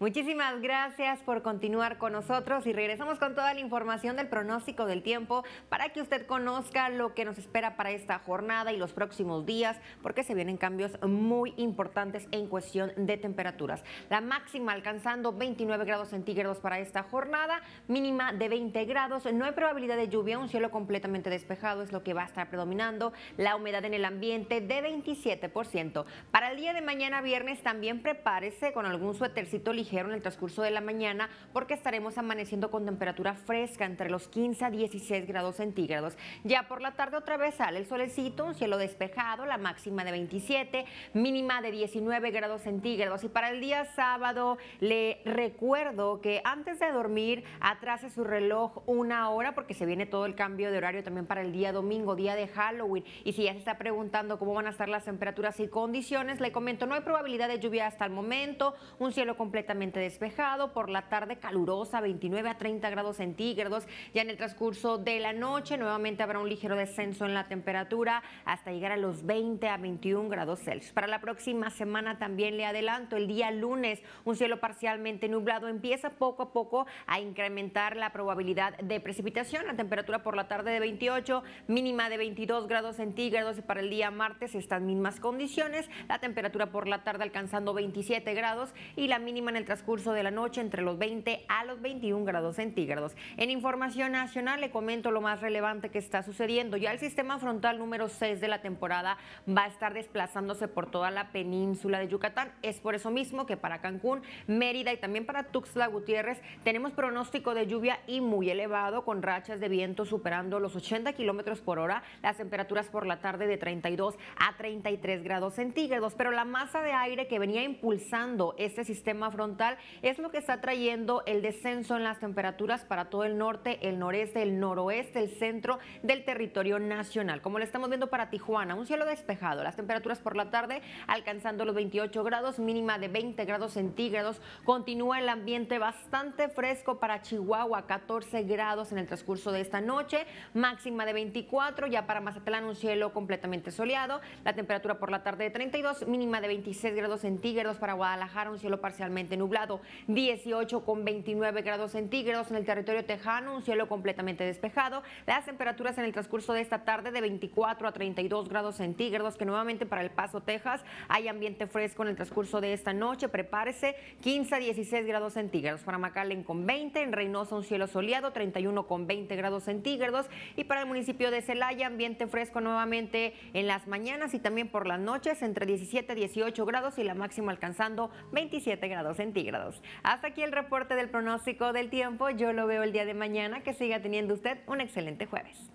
Muchísimas gracias por continuar con nosotros y regresamos con toda la información del pronóstico del tiempo para que usted conozca lo que nos espera para esta jornada y los próximos días, porque se vienen cambios muy importantes en cuestión de temperaturas. La máxima alcanzando 29 grados centígrados para esta jornada, mínima de 20 grados, no hay probabilidad de lluvia, un cielo completamente despejado es lo que va a estar predominando, la humedad en el ambiente de 27%. Para el día de mañana viernes también prepárese con algún suétercito ligero en el transcurso de la mañana porque estaremos amaneciendo con temperatura fresca entre los 15 a 16 grados centígrados. Ya por la tarde otra vez sale el solecito, un cielo despejado, la máxima de 27, mínima de 19 grados centígrados. Y para el día sábado le recuerdo que antes de dormir atrase su reloj una hora porque se viene todo el cambio de horario también para el día domingo, día de Halloween. Y si ya se está preguntando cómo van a estar las temperaturas y condiciones, le comento, no hay probabilidad de lluvia hasta el momento, un cielo completamente despejado, por la tarde calurosa, 29 a 30 grados centígrados. Ya en el transcurso de la noche nuevamente habrá un ligero descenso en la temperatura hasta llegar a los 20 a 21 grados Celsius. Para la próxima semana también le adelanto, el día lunes un cielo parcialmente nublado empieza poco a poco a incrementar la probabilidad de precipitación. La temperatura por la tarde de 28, mínima de 22 grados centígrados y para el día martes estas mismas condiciones. La temperatura por la tarde alcanzando 27 grados y la mínima en el transcurso de la noche entre los 20 a los 21 grados centígrados. En información nacional le comento lo más relevante que está sucediendo. Ya el sistema frontal número 6 de la temporada va a estar desplazándose por toda la península de Yucatán. Es por eso mismo que para Cancún, Mérida y también para Tuxtla Gutiérrez tenemos pronóstico de lluvia y muy elevado con rachas de viento superando los 80 kilómetros por hora. Las temperaturas por la tarde de 32 a 33 grados centígrados. Pero la masa de aire que venía impulsando este sistema frontal es lo que está trayendo el descenso en las temperaturas para todo el norte, el noreste, el noroeste, el centro del territorio nacional. Como lo estamos viendo para Tijuana, un cielo despejado, las temperaturas por la tarde alcanzando los 28 grados, mínima de 20 grados centígrados. Continúa el ambiente bastante fresco para Chihuahua, 14 grados en el transcurso de esta noche, máxima de 24, ya para Mazatlán un cielo completamente soleado, la temperatura por la tarde de 32, mínima de 26 grados centígrados para Guadalajara, un cielo parcialmente nublado, 18 con 29 grados centígrados en el territorio tejano, un cielo completamente despejado. Las temperaturas en el transcurso de esta tarde de 24 a 32 grados centígrados, que nuevamente para El Paso, Texas, hay ambiente fresco en el transcurso de esta noche. Prepárese, 15 a 16 grados centígrados. Para McAllen con 20, en Reynosa un cielo soleado, 31 con 20 grados centígrados. Y para el municipio de Celaya, ambiente fresco nuevamente en las mañanas y también por las noches, entre 17 a 18 grados y la máxima alcanzando 27 grados centígrados. Hasta aquí el reporte del pronóstico del tiempo. Yo lo veo el día de mañana. Que siga teniendo usted un excelente jueves.